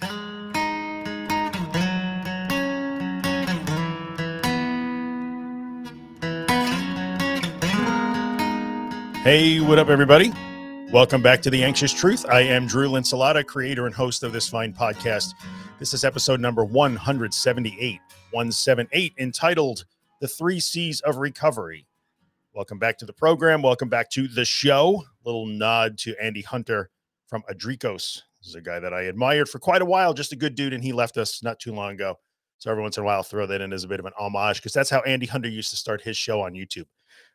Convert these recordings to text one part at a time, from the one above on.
Hey, what up, everybody? Welcome back to The Anxious Truth. I am Drew Linsalata, creator and host of this fine podcast. This is episode number 178, 178, entitled The Three C's of Recovery. Welcome back to the program. Welcome back to the show. Little nod to Andy Hunter from Adrikos. This is a guy that I admired for quite a while, just a good dude, and he left us not too long ago. So every once in a while, I'll throw that in as a bit of an homage because that's how Andy Hunter used to start his show on YouTube.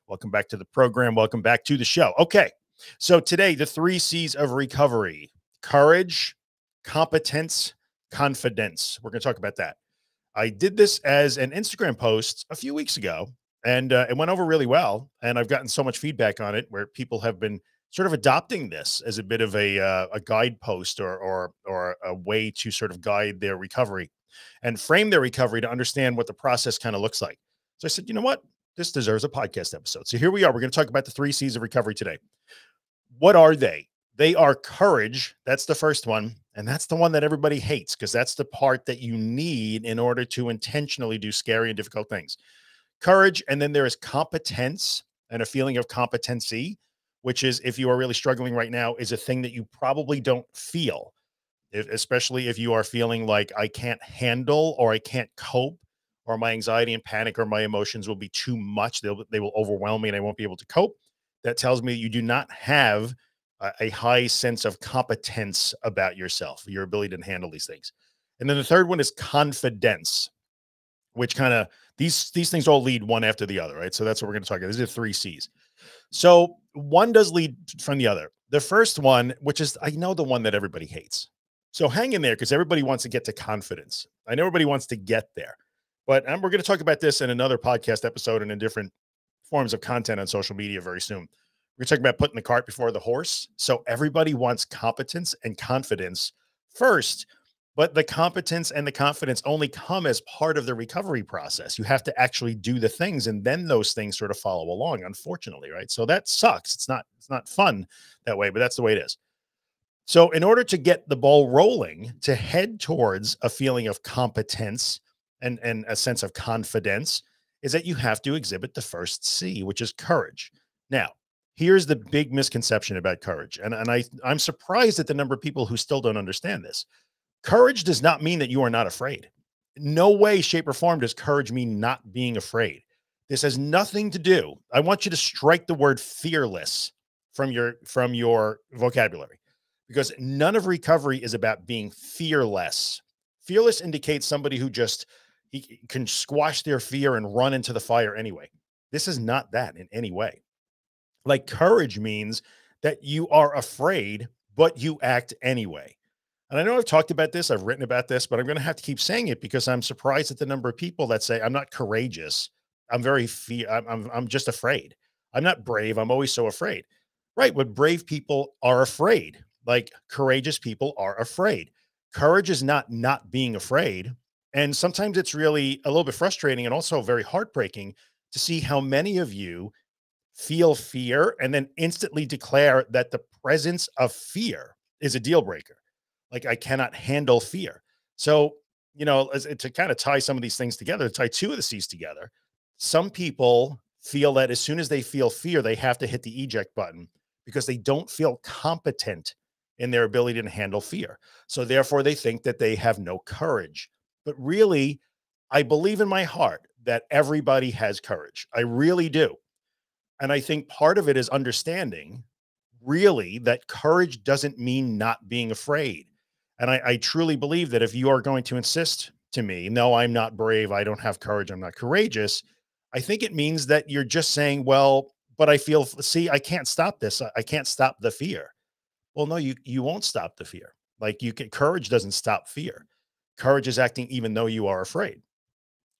Welcome back to the program. Welcome back to the show. Okay. So today, the three C's of recovery courage, competence, confidence. We're going to talk about that. I did this as an Instagram post a few weeks ago, and uh, it went over really well. And I've gotten so much feedback on it where people have been sort of adopting this as a bit of a uh, a guidepost or or or a way to sort of guide their recovery and frame their recovery to understand what the process kind of looks like. So I said, you know what? this deserves a podcast episode. So here we are. We're going to talk about the three C's of recovery today. What are they? They are courage. That's the first one. And that's the one that everybody hates because that's the part that you need in order to intentionally do scary and difficult things. Courage. And then there is competence and a feeling of competency, which is if you are really struggling right now, is a thing that you probably don't feel, if, especially if you are feeling like I can't handle or I can't cope or my anxiety and panic or my emotions will be too much. They'll, they will overwhelm me and I won't be able to cope. That tells me you do not have a, a high sense of competence about yourself, your ability to handle these things. And then the third one is confidence, which kind of these these things all lead one after the other, right? So that's what we're going to talk about. These are three C's. So one does lead from the other. The first one, which is I know the one that everybody hates. So hang in there because everybody wants to get to confidence. I know everybody wants to get there. But we're going to talk about this in another podcast episode and in different forms of content on social media very soon. We're talking about putting the cart before the horse. So everybody wants competence and confidence first, but the competence and the confidence only come as part of the recovery process. You have to actually do the things and then those things sort of follow along, unfortunately, right? So that sucks. It's not it's not fun that way, but that's the way it is. So in order to get the ball rolling, to head towards a feeling of competence and and a sense of confidence is that you have to exhibit the first C, which is courage. Now, here's the big misconception about courage. And, and I, I'm surprised at the number of people who still don't understand this. Courage does not mean that you are not afraid. No way, shape, or form does courage mean not being afraid. This has nothing to do. I want you to strike the word fearless from your from your vocabulary because none of recovery is about being fearless. Fearless indicates somebody who just he can squash their fear and run into the fire anyway. This is not that in any way. Like courage means that you are afraid, but you act anyway. And I know I've talked about this, I've written about this, but I'm going to have to keep saying it because I'm surprised at the number of people that say I'm not courageous. I'm very fear. I'm, I'm, I'm just afraid. I'm not brave. I'm always so afraid. Right. But brave people are afraid. Like courageous people are afraid. Courage is not not being afraid. And sometimes it's really a little bit frustrating and also very heartbreaking to see how many of you feel fear and then instantly declare that the presence of fear is a deal breaker. Like I cannot handle fear. So, you know, as, to kind of tie some of these things together, tie two of the C's together, some people feel that as soon as they feel fear, they have to hit the eject button because they don't feel competent in their ability to handle fear. So therefore they think that they have no courage. But really, I believe in my heart that everybody has courage. I really do. And I think part of it is understanding really that courage doesn't mean not being afraid. And I, I, truly believe that if you are going to insist to me, no, I'm not brave, I don't have courage, I'm not courageous, I think it means that you're just saying, well, but I feel, see, I can't stop this. I can't stop the fear. Well, no, you you won't stop the fear. Like you can courage doesn't stop fear. Courage is acting even though you are afraid.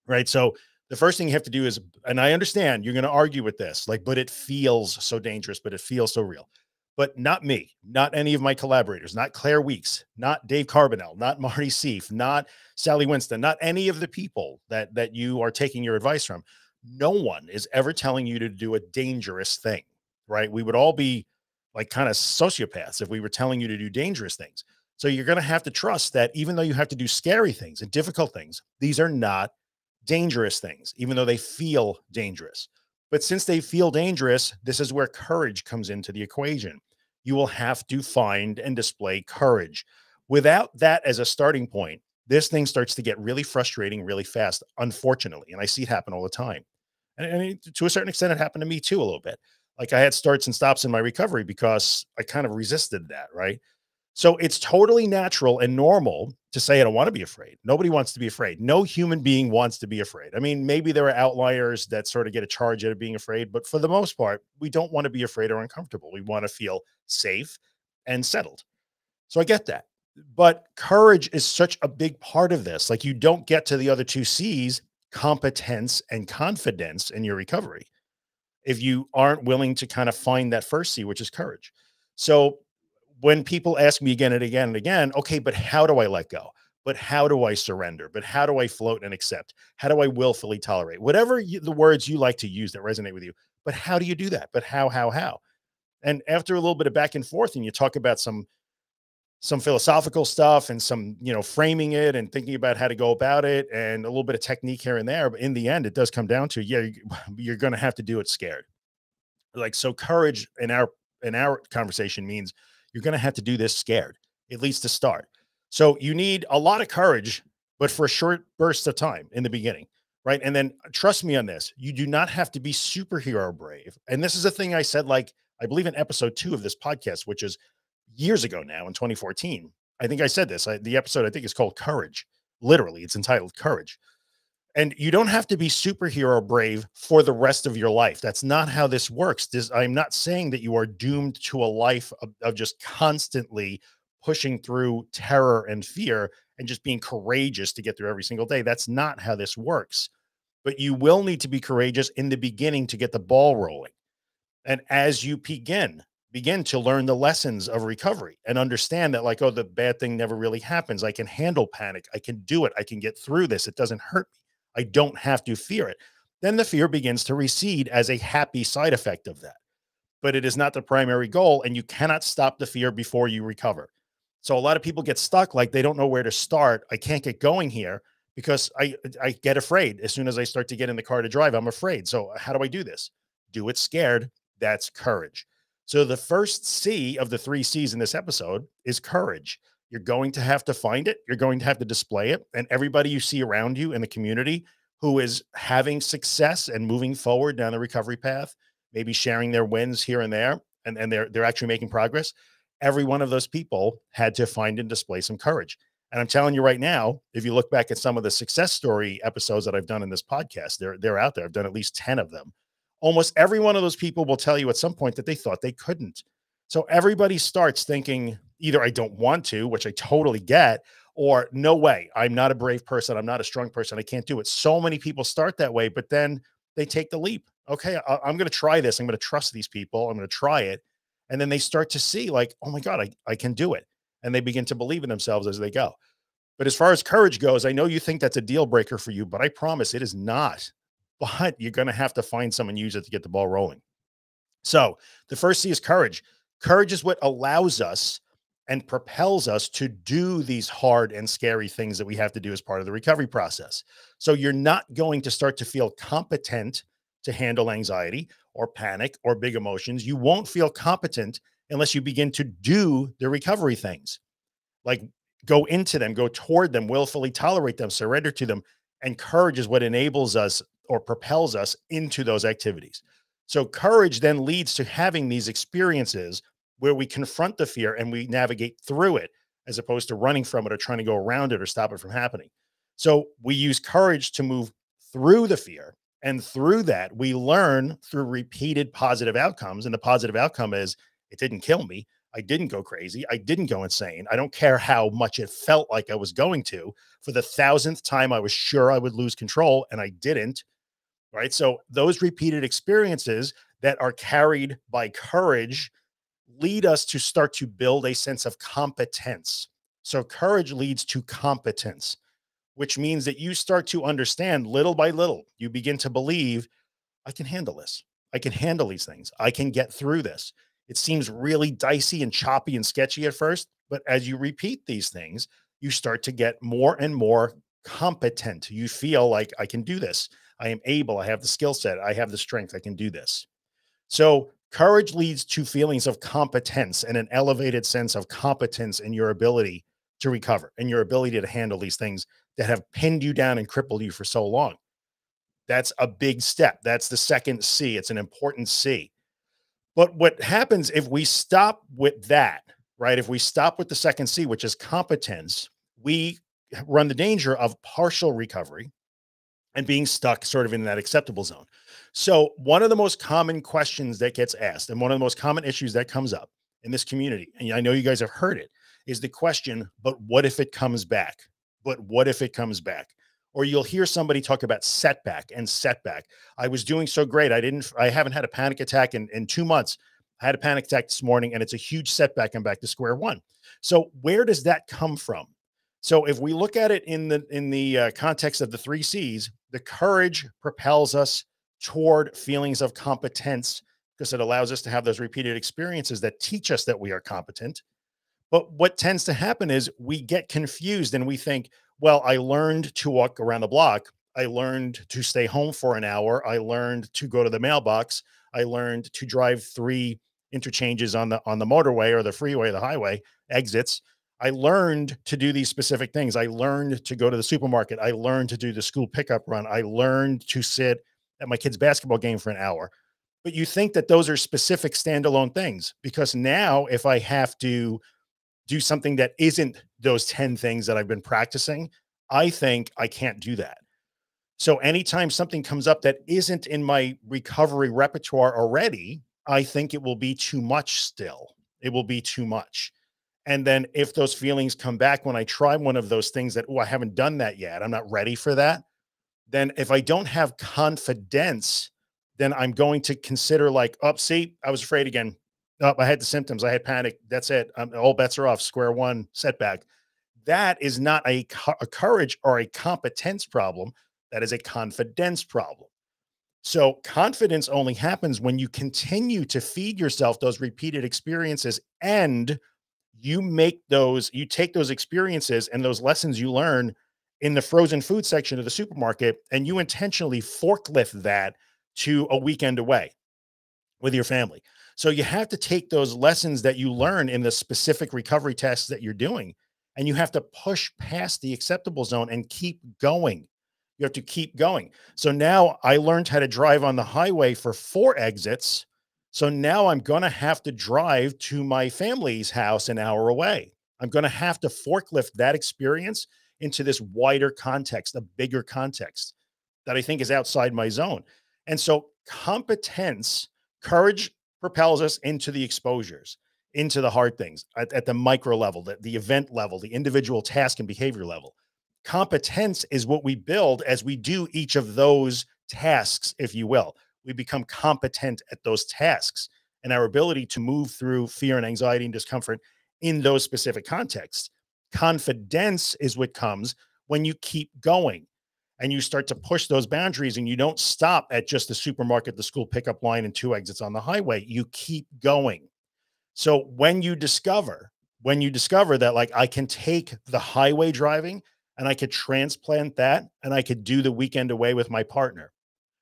Right. So the first thing you have to do is, and I understand you're going to argue with this, like, but it feels so dangerous, but it feels so real. But not me, not any of my collaborators, not Claire Weekes, not Dave Carbonell, not Marty Seif, not Sally Winston, not any of the people that that you are taking your advice from. No one is ever telling you to do a dangerous thing, right? We would all be like kind of sociopaths if we were telling you to do dangerous things. So you're going to have to trust that even though you have to do scary things and difficult things, these are not dangerous things, even though they feel dangerous. But since they feel dangerous, this is where courage comes into the equation. You will have to find and display courage. Without that as a starting point, this thing starts to get really frustrating really fast, unfortunately. And I see it happen all the time. And, and to a certain extent, it happened to me too, a little bit. Like I had starts and stops in my recovery because I kind of resisted that, right? So it's totally natural and normal to say, I don't want to be afraid. Nobody wants to be afraid. No human being wants to be afraid. I mean, maybe there are outliers that sort of get a charge out of being afraid, but for the most part, we don't want to be afraid or uncomfortable. We want to feel safe and settled. So I get that. But courage is such a big part of this. Like you don't get to the other two C's, competence and confidence in your recovery, if you aren't willing to kind of find that first C, which is courage. So when people ask me again and again and again, okay, but how do I let go? But how do I surrender? But how do I float and accept? How do I willfully tolerate? Whatever you, the words you like to use that resonate with you. But how do you do that? But how, how, how? And after a little bit of back and forth, and you talk about some some philosophical stuff and some you know framing it and thinking about how to go about it and a little bit of technique here and there but in the end it does come down to yeah you're going to have to do it scared like so courage in our in our conversation means you're going to have to do this scared, at least to start. So you need a lot of courage, but for a short burst of time in the beginning, right? And then uh, trust me on this, you do not have to be superhero brave. And this is a thing I said, like, I believe in episode two of this podcast, which is years ago now in 2014. I think I said this. I, the episode I think is called Courage. Literally, it's entitled Courage. And you don't have to be superhero brave for the rest of your life. That's not how this works. This, I'm not saying that you are doomed to a life of, of just constantly pushing through terror and fear and just being courageous to get through every single day. That's not how this works. But you will need to be courageous in the beginning to get the ball rolling. And as you begin, begin to learn the lessons of recovery and understand that, like, oh, the bad thing never really happens. I can handle panic. I can do it. I can get through this. It doesn't hurt me. I don't have to fear it. Then the fear begins to recede as a happy side effect of that. But it is not the primary goal, and you cannot stop the fear before you recover. So a lot of people get stuck, like they don't know where to start. I can't get going here because I I get afraid as soon as I start to get in the car to drive. I'm afraid. So uh, how do I do this? Do it scared. That's courage. So the first C of the three C's in this episode is courage. You're going to have to find it. You're going to have to display it. And everybody you see around you in the community who is having success and moving forward down the recovery path, maybe sharing their wins here and there, and, and they're they're actually making progress. Every one of those people had to find and display some courage. And I'm telling you right now, if you look back at some of the success story episodes that I've done in this podcast, they're they're out there. I've done at least 10 of them. Almost every one of those people will tell you at some point that they thought they couldn't. So everybody starts thinking either I don't want to, which I totally get, or no way, I'm not a brave person. I'm not a strong person. I can't do it. So many people start that way, but then they take the leap. Okay, I, am going to try this. I'm going to trust these people. I'm going to try it. And then they start to see, like, oh my God, I, I can do it. And they begin to believe in themselves as they go. But as far as courage goes, I know you think that's a deal breaker for you, but I promise it is not. But you're going to have to find someone use it to get the ball rolling. So the first C is courage. Courage is what allows us and propels us to do these hard and scary things that we have to do as part of the recovery process. So you're not going to start to feel competent to handle anxiety or panic or big emotions. You won't feel competent unless you begin to do the recovery things like go into them, go toward them, willfully tolerate them, surrender to them. And courage is what enables us or propels us into those activities. So courage then leads to having these experiences where we confront the fear and we navigate through it as opposed to running from it or trying to go around it or stop it from happening. So we use courage to move through the fear. And through that, we learn through repeated positive outcomes. And the positive outcome is it didn't kill me. I didn't go crazy. I didn't go insane. I don't care how much it felt like I was going to. For the thousandth time, I was sure I would lose control and I didn't. Right. So those repeated experiences that are carried by courage lead us to start to build a sense of competence. So courage leads to competence, which means that you start to understand little by little, you begin to believe, I can handle this. I can handle these things. I can get through this. It seems really dicey and choppy and sketchy at first, but as you repeat these things, you start to get more and more competent. You feel like I can do this. I am able, I have the skill set, I have the strength, I can do this. So courage leads to feelings of competence and an elevated sense of competence in your ability to recover and your ability to handle these things that have pinned you down and crippled you for so long. That's a big step. That's the second C. It's an important C. But what happens if we stop with that, right? If we stop with the second C, which is competence, we run the danger of partial recovery and being stuck sort of in that acceptable zone. So, one of the most common questions that gets asked, and one of the most common issues that comes up in this community, and I know you guys have heard it, is the question, but what if it comes back? But what if it comes back? Or you'll hear somebody talk about setback and setback. I was doing so great. I didn't, I haven't had a panic attack in, in two months. I had a panic attack this morning and it's a huge setback. I'm back to square one. So, where does that come from? So if we look at it in the in the uh, context of the three C's, the courage propels us toward feelings of competence because it allows us to have those repeated experiences that teach us that we are competent. But what tends to happen is we get confused and we think, well, I learned to walk around the block. I learned to stay home for an hour. I learned to go to the mailbox. I learned to drive three interchanges on the on the motorway or the freeway, the highway exits. I learned to do these specific things. I learned to go to the supermarket. I learned to do the school pickup run. I learned to sit at my kid's basketball game for an hour. But you think that those are specific standalone things because now if I have to do something that isn't those 10 things that I've been practicing, I think I can't do that. So anytime something comes up that isn't in my recovery repertoire already, I think it will be too much still. It will be too much. And then if those feelings come back when I try one of those things that, oh, I haven't done that yet, I'm not ready for that. Then if I don't have confidence, then I'm going to consider like, up, oh, see, I was afraid again. Oh, I had the symptoms. I had panic. That's it. All bets are off. Square one setback. That is not a, a courage or a competence problem. That is a confidence problem. So confidence only happens when you continue to feed yourself those repeated experiences and you make those, you take those experiences and those lessons you learn in the frozen food section of the supermarket, and you intentionally forklift that to a weekend away with your family. So you have to take those lessons that you learn in the specific recovery tests that you're doing, and you have to push past the acceptable zone and keep going. You have to keep going. So now I learned how to drive on the highway for four exits so now I'm going to have to drive to my family's house an hour away. I'm going to have to forklift that experience into this wider context, a bigger context that I think is outside my zone. And so competence, courage propels us into the exposures, into the hard things at, at the micro level, the, the event level, the individual task and behavior level. Competence is what we build as we do each of those tasks, if you will we become competent at those tasks and our ability to move through fear and anxiety and discomfort in those specific contexts. Confidence is what comes when you keep going and you start to push those boundaries and you don't stop at just the supermarket, the school pickup line, and two exits on the highway. You keep going. So when you discover, when you discover that, like, I can take the highway driving and I could transplant that and I could do the weekend away with my partner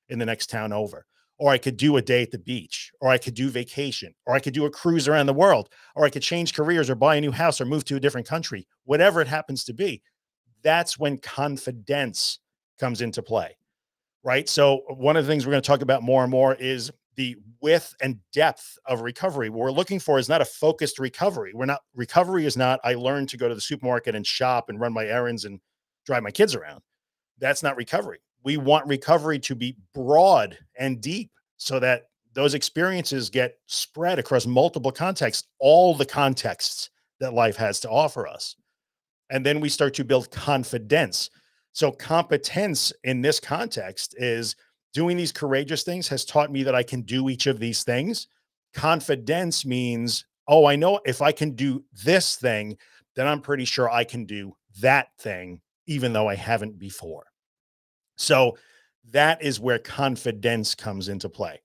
in the next town over or I could do a day at the beach, or I could do vacation, or I could do a cruise around the world, or I could change careers or buy a new house or move to a different country, whatever it happens to be. That's when confidence comes into play, right? So, one of the things we're going to talk about more and more is the width and depth of recovery. What we're looking for is not a focused recovery. We're not, recovery is not, I learned to go to the supermarket and shop and run my errands and drive my kids around. That's not recovery we want recovery to be broad and deep so that those experiences get spread across multiple contexts, all the contexts that life has to offer us. And then we start to build confidence. So, competence in this context is doing these courageous things has taught me that I can do each of these things. Confidence means, oh, I know if I can do this thing, then I'm pretty sure I can do that thing, even though I haven't before. So that is where confidence comes into play.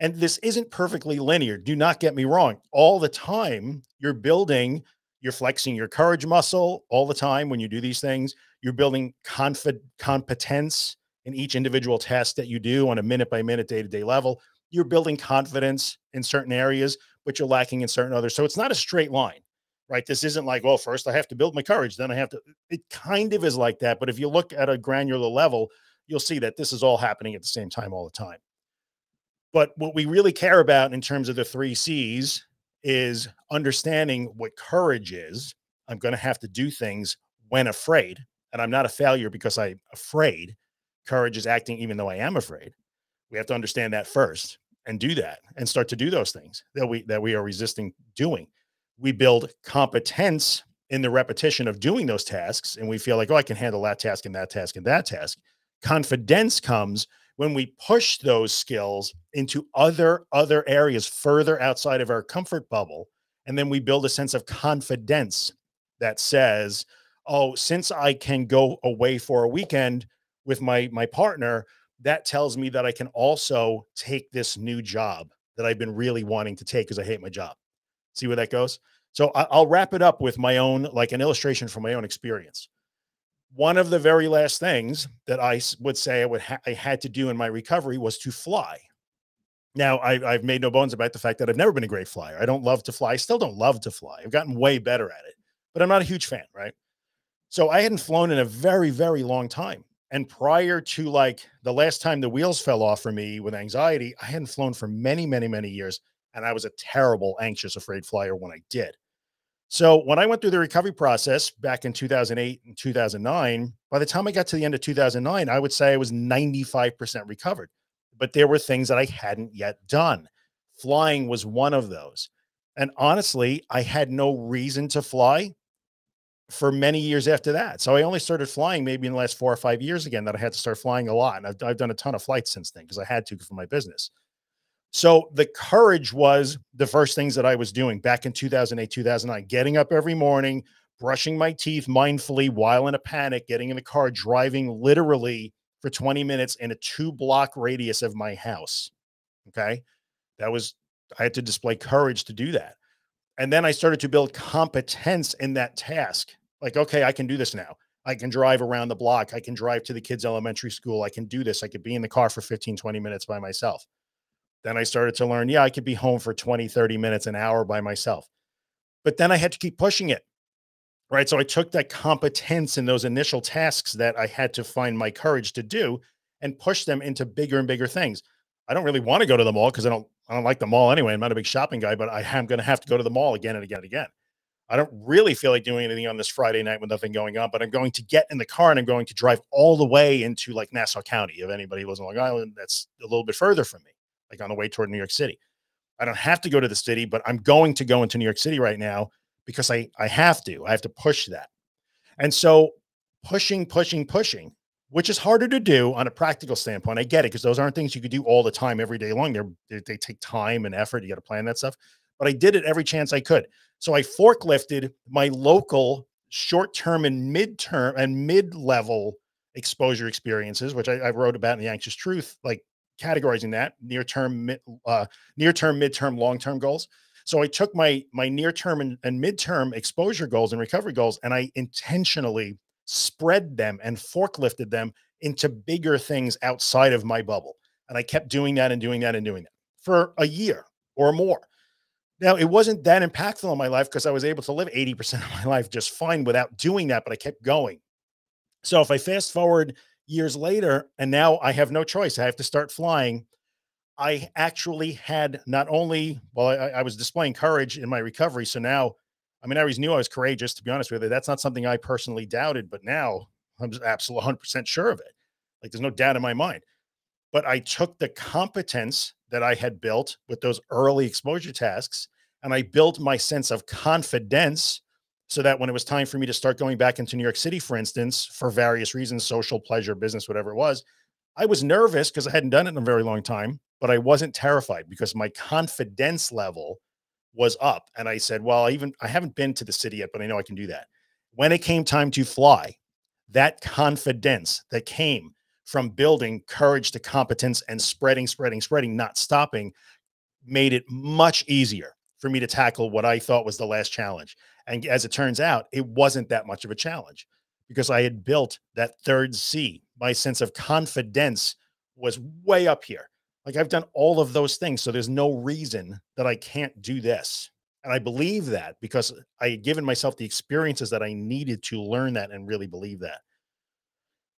And this isn't perfectly linear. Do not get me wrong. All the time, you're building, you're flexing your courage muscle all the time when you do these things. You're building confid competence in each individual task that you do on a minute by minute, day to day level. You're building confidence in certain areas, but you're lacking in certain others. So it's not a straight line, right? This isn't like, well, first I have to build my courage, then I have to. It kind of is like that. But if you look at a granular level, you'll see that this is all happening at the same time all the time. But what we really care about in terms of the three C's is understanding what courage is. I'm going to have to do things when afraid, and I'm not a failure because I'm afraid. Courage is acting even though I am afraid. We have to understand that first and do that and start to do those things that we that we are resisting doing. We build competence in the repetition of doing those tasks and we feel like, oh, I can handle that task and that task and that task. Confidence comes when we push those skills into other other areas further outside of our comfort bubble and then we build a sense of confidence that says oh since i can go away for a weekend with my my partner that tells me that i can also take this new job that i've been really wanting to take because i hate my job. See where that goes? So i'll wrap it up with my own like an illustration from my own experience one of the very last things that I would say I would ha- I had to do in my recovery was to fly. Now I, I've made no bones about the fact that I've never been a great flyer. I don't love to fly. I still don't love to fly. I've gotten way better at it, but I'm not a huge fan, right? So I hadn't flown in a very very long time. And prior to like the last time the wheels fell off for me with anxiety, I hadn't flown for many many many years, and I was a terrible anxious afraid flyer when I did. So when I went through the recovery process back in 2008 and 2009, by the time I got to the end of 2009, I would say I was 95% recovered. But there were things that I hadn't yet done. Flying was one of those. And honestly, I had no reason to fly for many years after that. So I only started flying maybe in the last four or five years again that I had to start flying a lot. And I've, I've done a ton of flights since then because I had to for my business. So the courage was the first things that I was doing back in 2008, 2009, getting up every morning, brushing my teeth mindfully while in a panic, getting in the car, driving literally for 20 minutes in a two block radius of my house. Okay. That was, I had to display courage to do that. And then I started to build competence in that task. Like, okay, I can do this now. I can drive around the block. I can drive to the kids' elementary school. I can do this. I could be in the car for 15, 20 minutes by myself. Then I started to learn, yeah, I could be home for 20, 30 minutes, an hour by myself. But then I had to keep pushing it. Right. So I took that competence in those initial tasks that I had to find my courage to do and push them into bigger and bigger things. I don't really want to go to the mall because I don't I don't like the mall anyway. I'm not a big shopping guy, but I am going to have to go to the mall again and again and again. I don't really feel like doing anything on this Friday night with nothing going on, but I'm going to get in the car and I'm going to drive all the way into like Nassau County. If anybody lives on Long Island, that's a little bit further from me like on the way toward New York City. I don't have to go to the city, but I'm going to go into New York City right now because I I have to. I have to push that. And so pushing, pushing, pushing, which is harder to do on a practical standpoint. I get it because those aren't things you could do all the time every day long. They're, they they take time and effort. You got to plan that stuff. But I did it every chance I could. So I forklifted my local short-term and mid-term and mid-level exposure experiences, which I, I, wrote about in the Anxious Truth, like categorizing that near term, uh, near term, midterm, long term goals. So I took my my near term and, and midterm exposure goals and recovery goals, and I intentionally spread them and forklifted them into bigger things outside of my bubble. And I kept doing that and doing that and doing that for a year or more. Now, it wasn't that impactful in my life because I was able to live 80% of my life just fine without doing that, but I kept going. So if I fast forward years later, and now I have no choice. I have to start flying. I actually had not only, well, I, I, was displaying courage in my recovery. So now, I mean, I always knew I was courageous, to be honest with you. That's not something I personally doubted, but now I'm absolutely 100% sure of it. Like there's no doubt in my mind. But I took the competence that I had built with those early exposure tasks and I built my sense of confidence so that when it was time for me to start going back into New York City, for instance, for various reasons, social, pleasure, business, whatever it was, I was nervous because I hadn't done it in a very long time, but I wasn't terrified because my confidence level was up. And I said, well, I even I haven't been to the city yet, but I know I can do that. When it came time to fly, that confidence that came from building courage to competence and spreading, spreading, spreading, not stopping, made it much easier for me to tackle what I thought was the last challenge. And as it turns out, it wasn't that much of a challenge because I had built that third C. My sense of confidence was way up here. Like I've done all of those things. So there's no reason that I can't do this. And I believe that because I had given myself the experiences that I needed to learn that and really believe that.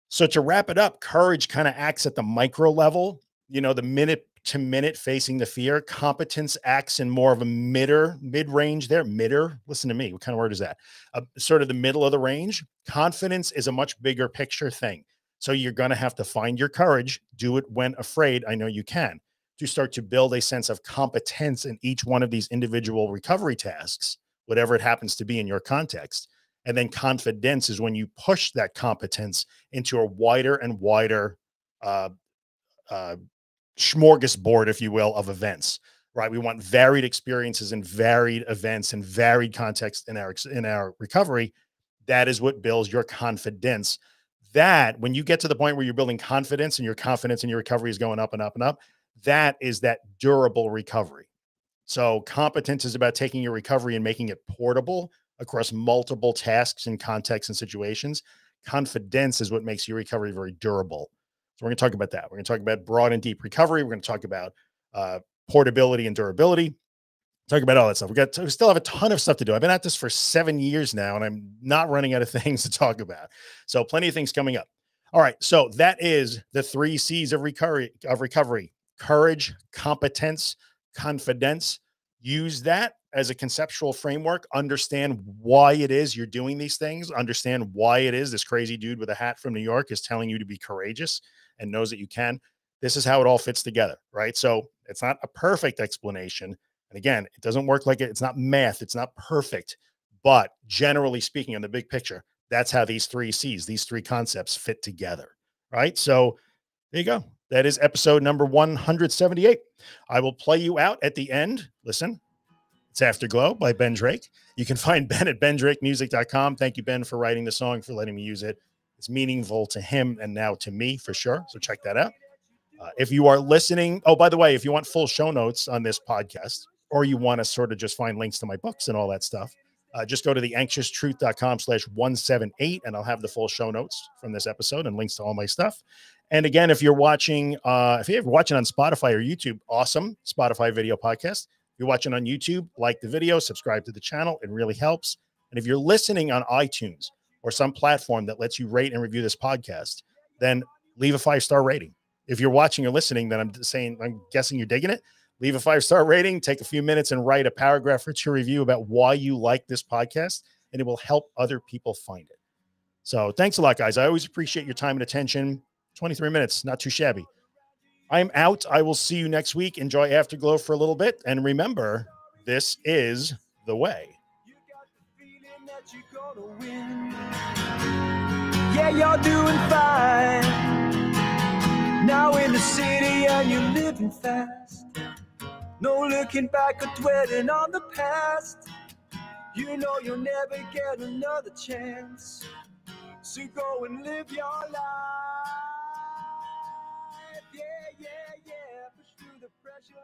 So to wrap it up, courage kind of acts at the micro level, you know, the minute to minute facing the fear. Competence acts in more of a midder, mid range there. Midder, listen to me. What kind of word is that? Uh, sort of the middle of the range. Confidence is a much bigger picture thing. So you're going to have to find your courage, do it when afraid. I know you can to start to build a sense of competence in each one of these individual recovery tasks, whatever it happens to be in your context. And then confidence is when you push that competence into a wider and wider uh, uh, smorgasbord, if you will, of events. Right? We want varied experiences and varied events and varied context in our in our recovery. That is what builds your confidence. That when you get to the point where you're building confidence and your confidence in your recovery is going up and up and up, that is that durable recovery. So competence is about taking your recovery and making it portable across multiple tasks and contexts and situations. Confidence is what makes your recovery very durable. So we're going to talk about that. We're going to talk about broad and deep recovery. We're going to talk about uh, portability and durability. Talk about all that stuff. We got we still have a ton of stuff to do. I've been at this for seven years now, and I'm not running out of things to talk about. So plenty of things coming up. All right, so that is the three C's of recovery of recovery: courage, competence, confidence. Use that as a conceptual framework, understand why it is you're doing these things, understand why it is this crazy dude with a hat from New York is telling you to be courageous and knows that you can. This is how it all fits together, right? So it's not a perfect explanation. And again, it doesn't work like it, it's not math, it's not perfect. But generally speaking, in the big picture, that's how these three C's, these three concepts fit together, right? So there you go. That is episode number 178. I will play you out at the end. Listen, it's Afterglow by Ben Drake. You can find Ben at bendrakemusic.com. Thank you, Ben, for writing the song, for letting me use it. It's meaningful to him and now to me for sure. So check that out. Uh, if you are listening, oh, by the way, if you want full show notes on this podcast, or you want to sort of just find links to my books and all that stuff, uh, just go to the anxioustruth.com slash 178 and I'll have the full show notes from this episode and links to all my stuff. And again, if you're watching, uh, if you're watching on Spotify or YouTube, awesome Spotify video podcast you're watching on YouTube, like the video, subscribe to the channel. It really helps. And if you're listening on iTunes or some platform that lets you rate and review this podcast, then leave a five star rating. If you're watching or listening, then I'm saying, I'm guessing you're digging it. Leave a five star rating, take a few minutes and write a paragraph or two review about why you like this podcast, and it will help other people find it. So thanks a lot, guys. I always appreciate your time and attention. 23 minutes, not too shabby. I'm out. I will see you next week. Enjoy Afterglow for a little bit. And remember, this is the way. Yeah, you're doing fine. Now in the city and you're living fast. No looking back or dwelling on the past. You know you'll never get another chance. So go and live your life yeah, yeah, yeah. Push through the pressure